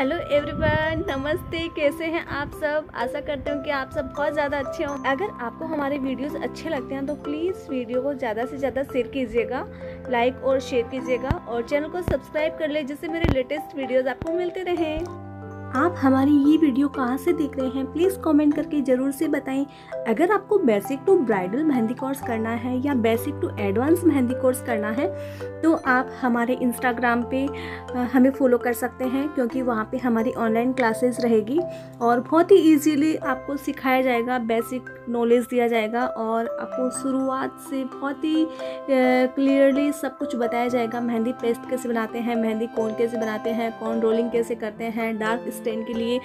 Hello everyone, नमस्ते, कैसे हैं आप सब? आशा करते हूँ कि आप सब बहुत ज़्यादा अच्छे हों। अगर आपको हमारे वीडियोस अच्छे लगते हैं तो प्लीज़ वीडियो को ज़्यादा से ज़्यादा शेयर कीजिएगा, लाइक और शेयर कीजिएगा, और चैनल को सब्सक्राइब कर ले, जिससे मेरे लेटेस्ट वीडियोस आपको मिलते रहें। आप हमारी ये वीडियो कहाँ से देख रहे हैं प्लीज़ कमेंट करके ज़रूर से बताएँ। अगर आपको basic to bridal mehndi course करना है या basic to advance mehndi course करना है तो आप हमारे इंस्टाग्राम पे हमें फॉलो कर सकते हैं, क्योंकि वहाँ पे हमारी ऑनलाइन क्लासेस रहेगी और बहुत ही इजीली आपको सिखाया जाएगा बेसिक नॉलेज दिया जाएगा और आपको शुरुआत से बहुत ही क्लियरली सब कुछ बताया जाएगा। मेहंदी पेस्ट कैसे बनाते हैं, मेहंदी कौन कैसे बनाते हैं कौन रोलिंग कैसे करते हैं डार्क स्टैंड के लिए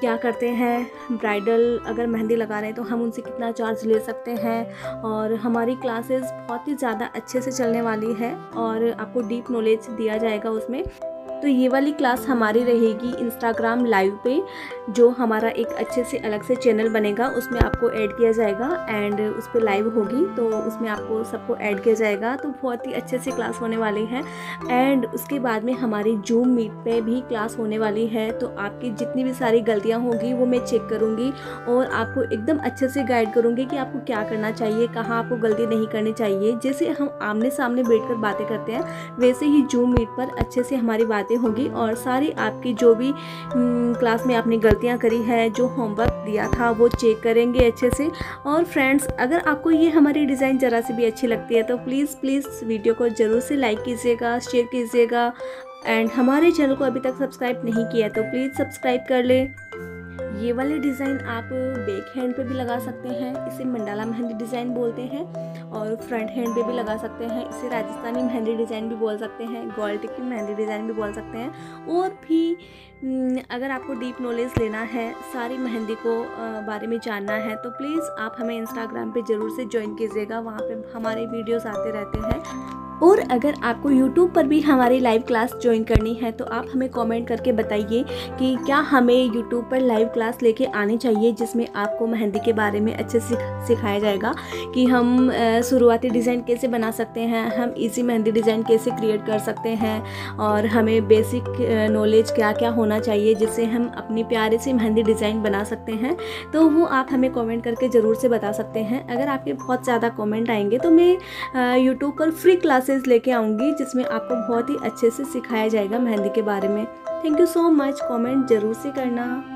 क्या करते हैं? ब्राइडल अगर मेहंदी लगा रहे हैं तो हम उनसे कितना चार्ज ले सकते हैं? और हमारी क्लासेस बहुत ही ज़्यादा अच्छे से चलने वाली है और आपको डीप नॉलेज दिया जाएगा उसमें। तो ये वाली क्लास हमारी रहेगी इंस्टाग्राम लाइव पे, जो हमारा एक अच्छे से अलग से चैनल बनेगा, उसमें आपको ऐड किया जाएगा एंड उस पर लाइव होगी तो उसमें आपको सबको ऐड किया जाएगा तो बहुत ही अच्छे से क्लास होने वाली है। एंड उसके बाद में हमारी जूम मीट पे भी क्लास होने वाली है तो आपकी जितनी भी सारी गलतियाँ होंगी, वो मैं चेक करूँगी और आपको एकदम अच्छे से गाइड करूँगी कि आपको क्या करना चाहिए, कहाँ आपको गलती नहीं करनी चाहिए। जैसे हम आमने सामने बैठ बातें करते हैं, वैसे ही जूम मीट पर अच्छे से हमारी बात बातें होगी और सारी आपकी जो भी क्लास हम्म, में आपने गलतियाँ करी है जो होमवर्क दिया था वो चेक करेंगे अच्छे से। और फ्रेंड्स अगर आपको ये हमारी डिज़ाइन ज़रा से भी अच्छी लगती है तो प्लीज़ प्लीज़ वीडियो को ज़रूर से लाइक कीजिएगा शेयर कीजिएगा। एंड हमारे चैनल को अभी तक सब्सक्राइब नहीं किया तो प्लीज़ सब्सक्राइब कर लें। ये वाले डिज़ाइन आप बैक हैंड पे भी लगा सकते हैं, इसे मंडाला मेहंदी डिज़ाइन बोलते हैं और फ्रंट हैंड पे भी लगा सकते हैं, इसे राजस्थानी मेहंदी डिज़ाइन भी बोल सकते हैं, गोल्ड की मेहंदी डिज़ाइन भी बोल सकते हैं और भी अगर आपको डीप नॉलेज लेना है, सारी मेहंदी को बारे में जानना है तो प्लीज़ आप हमें इंस्टाग्राम पे ज़रूर से ज्वाइन कीजिएगा, वहाँ पे हमारे वीडियोस आते रहते हैं। और अगर आपको YouTube पर भी हमारी लाइव क्लास ज्वाइन करनी है तो आप हमें कमेंट करके बताइए कि क्या हमें YouTube पर लाइव क्लास लेके आनी चाहिए, जिसमें आपको मेहंदी के बारे में अच्छे से सिखाया जाएगा कि हम शुरुआती डिज़ाइन कैसे बना सकते हैं, हम इजी मेहंदी डिज़ाइन कैसे क्रिएट कर सकते हैं, और हमें बेसिक नॉलेज क्या क्या होना चाहिए, जिससे हम अपनी प्यारे से मेहंदी डिज़ाइन बना सकते हैं। तो वो आप हमें कॉमेंट करके ज़रूर से बता सकते हैं। अगर आपके बहुत ज़्यादा कॉमेंट आएँगे तो मैं यूट्यूब पर फ्री क्लास क्लासेस लेके आऊँगी, जिसमें आपको बहुत ही अच्छे से सिखाया जाएगा मेहंदी के बारे में। Thank you so much comment ज़रूर से करना।